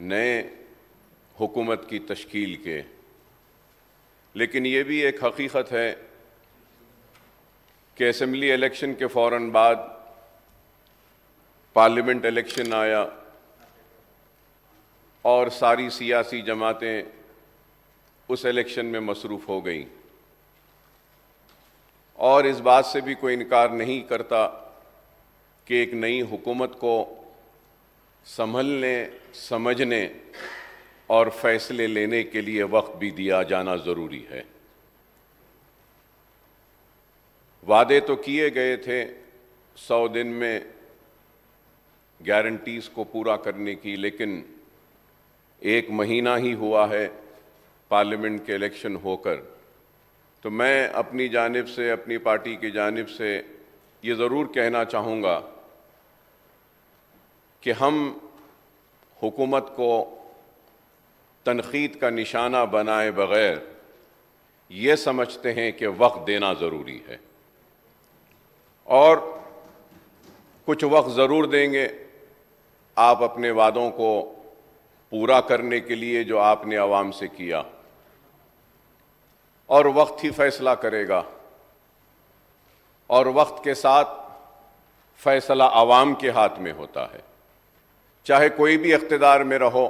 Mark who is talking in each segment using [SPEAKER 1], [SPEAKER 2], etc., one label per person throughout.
[SPEAKER 1] नए हुकूमत की तश्कील के। लेकिन ये भी एक हकीकत है कि असम्बली इलेक्शन के फ़ौर बाद पार्लियामेंट इलेक्शन आया और सारी सियासी जमातें उस इलेक्शन में मसरूफ़ हो गईं। और इस बात से भी कोई इनकार नहीं करता कि एक नई हुकूमत को संभलने, समझने और फैसले लेने के लिए वक्त भी दिया जाना ज़रूरी है। वादे तो किए गए थे, सौ दिन में गारंटीज को पूरा करने की, लेकिन एक महीना ही हुआ है पार्लियामेंट के इलेक्शन होकर। तो मैं अपनी जानब से, अपनी पार्टी की जानब से ये ज़रूर कहना चाहूँगा कि हम हुकूमत को तनकीद का निशाना बनाए बग़ैर ये समझते हैं कि वक्त देना ज़रूरी है। और कुछ वक्त ज़रूर देंगे आप अपने वादों को पूरा करने के लिए जो आपने आवाम से किया। और वक्त ही फैसला करेगा। और वक्त के साथ फैसला आवाम के हाथ में होता है। चाहे कोई भी इकतदार में रहो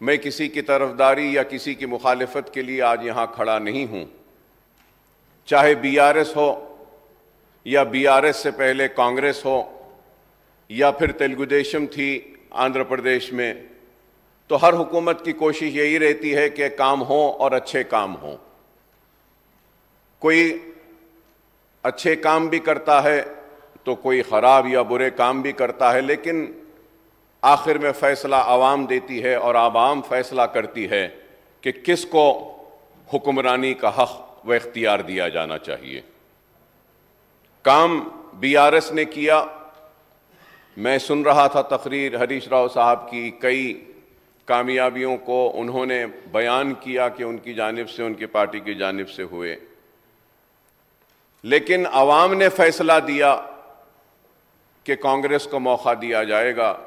[SPEAKER 1] मैं किसी की तरफदारी या किसी की मुखालफत के लिए आज यहाँ खड़ा नहीं हूँ। चाहे बीआरएस हो, या बीआरएस से पहले कांग्रेस हो, या फिर तेलुगुदेशम थी आंध्र प्रदेश में तो हर हुकूमत की कोशिश यही रहती है कि काम हो और अच्छे काम हो। कोई अच्छे काम भी करता है तो कोई ख़राब या बुरे काम भी करता है, लेकिन आखिर में फ़ैसला आवाम देती है और आवाम फैसला करती है कि किसको हुक्मरानी का हक व इख्तियार दिया जाना चाहिए। काम बीआरएस ने किया। मैं सुन रहा था तकरीर हरीश राव साहब की, कई कामयाबियों को उन्होंने बयान किया कि उनकी जानब से, उनकी पार्टी की जानब से हुए। लेकिन आवाम ने फैसला दिया कि कांग्रेस को मौका दिया जाएगा।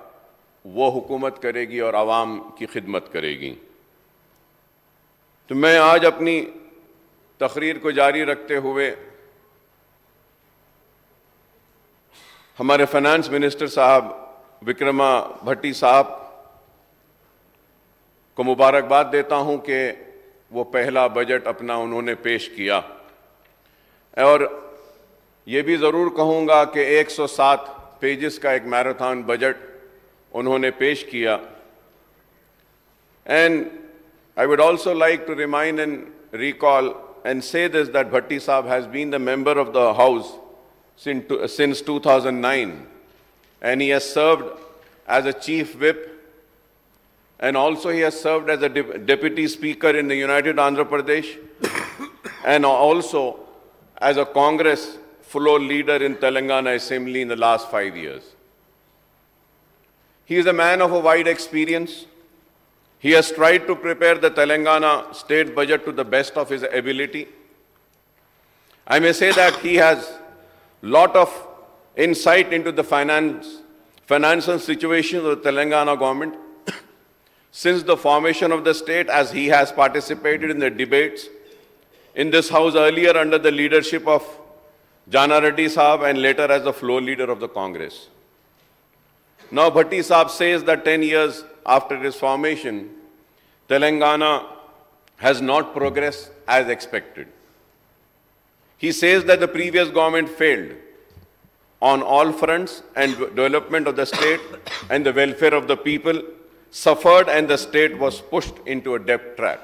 [SPEAKER 1] वो हुकूमत करेगी और आवाम की खिदमत करेगी। तो मैं आज अपनी तकरीर को जारी रखते हुए हमारे फाइनेंस मिनिस्टर साहब विक्रमा भट्टी साहब को मुबारकबाद देता हूँ कि वो पहला बजट अपना उन्होंने पेश किया। और ये भी ज़रूर कहूँगा कि 107 पेजेस का एक मैराथन बजट उन्होंने पेश किया and I would also like to remind and recall and say this that Bhatti sahab has been the member of the house since 2009 and he has served as a chief whip and also he has served as a de deputy speaker in the United Andhra Pradesh and also as a Congress floor leader in Telangana Assembly in the last five years. He is a man of a wide experience. He has tried to prepare the Telangana state budget to the best of his ability. I may say that he has lot of insight into the finance, financial situation of the Telangana government. Since the formation of the state, as he has participated in the debates in this house earlier under the leadership of Jana Reddy Saab and later as the floor leader of the Congress. Now Bhatti Saab says that 10 years after its formation, Telangana has not progressed as expected. He says that the previous government failed on all fronts and development of the state and the welfare of the people suffered and the state was pushed into a debt trap.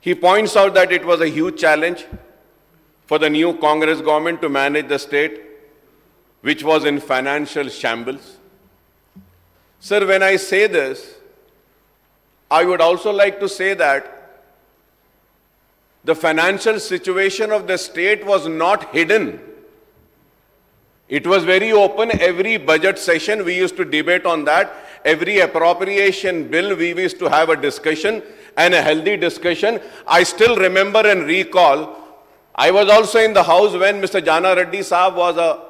[SPEAKER 1] He points out that it was a huge challenge for the new Congress government to manage the state, which was in financial shambles. Sir, when I say this, I would also like to say that the financial situation of the state was not hidden. It was very open. Every budget session, we used to debate on that. Every appropriation bill, we used to have a discussion and a healthy discussion. I still remember and recall, I was also in the house when Mr. Jana Reddy Saab was a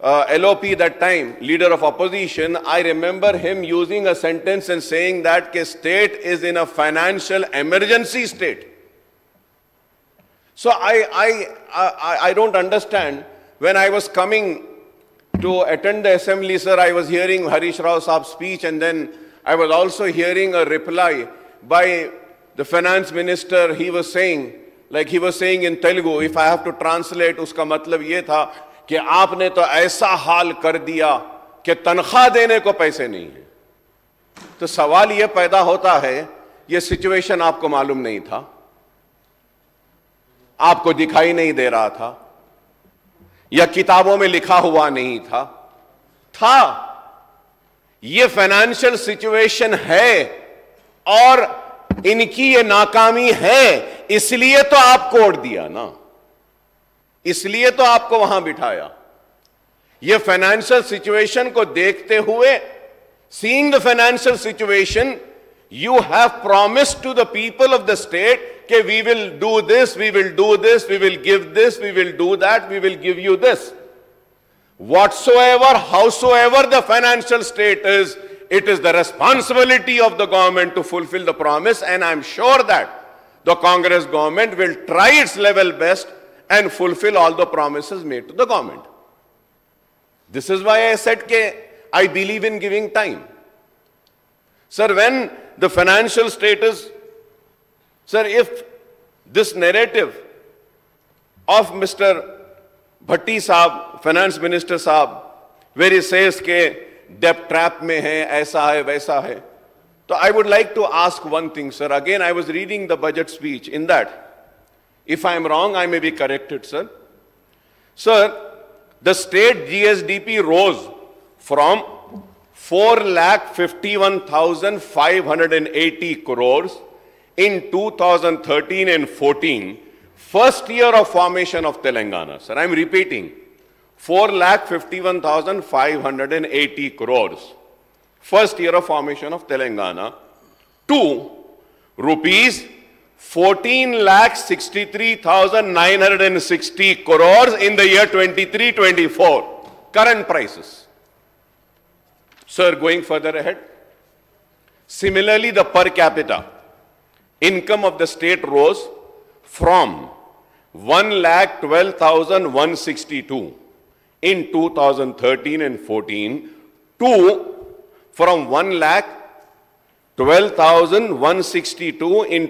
[SPEAKER 1] uh, LOP that time, leader of opposition, I remember him using a sentence and saying that the state is in a financial emergency state. So I, I, I, I don't understand. When I was coming to attend the assembly, sir, I was hearing Harish Rao Saab's speech and then I was also hearing a reply by the finance minister. He was saying, like he was saying in Telugu, if I have to translate, uska matlab ye tha कि आपने तो ऐसा हाल कर दिया कि तनख्वाह देने को पैसे नहीं है। तो सवाल यह पैदा होता है यह सिचुएशन आपको मालूम नहीं था। आपको दिखाई नहीं दे रहा था। या किताबों में लिखा हुआ नहीं था। था। यह फाइनेंशियल सिचुएशन है और इनकी यह नाकामी है, इसलिए तो आप कोड दिया ना। इसलिए तो आपको वहाँ बिठाया। ये फाइनेंशियल सिचुएशन को देखते हुए seeing the financial situation you have promise to the people of the state के we will do this we will do this we will give this we will do that we will give you this whatsoever howsoever the financial state is it is the responsibility of the government to fulfil the promise and I am sure that the Congress government will try its level best and fulfill all the promises made to the government. This is why I said I believe in giving time. Sir, when the financial status, sir, if this narrative of Mr. Bhatti Saab, finance minister Saab, where he says that debt trap mein hai, aisa hai, vaisa hai. So I would like to ask one thing, sir. Again, I was reading the budget speech in that. If I am wrong, I may be corrected, sir. Sir, the state GSDP rose from 4,51,580 crores in 2013 and 14, first year of formation of Telangana. Sir, I'm repeating, 4,51,580 crores, first year of formation of Telangana, to rupees 14 lakh 63,960 crores in the year 23-24. Current prices. Sir, going further ahead. Similarly, the per capita income of the state rose from 1 lakh 12,162 in 2013 and 14 to from 1 lakh 12,162 in